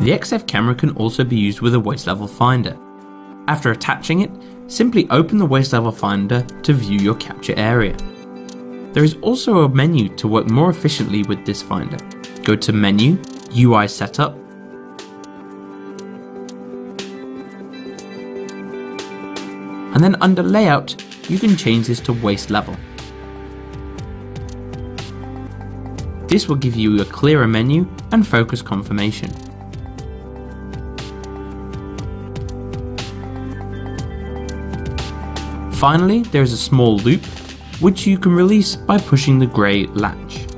The XF camera can also be used with a waist level finder. After attaching it, simply open the waist level finder to view your capture area. There is also a menu to work more efficiently with this finder. Go to Menu, UI Setup, and then under Layout, you can change this to waist level. This will give you a clearer menu and focus confirmation. Finally, there is a small loupe, which you can release by pushing the grey latch.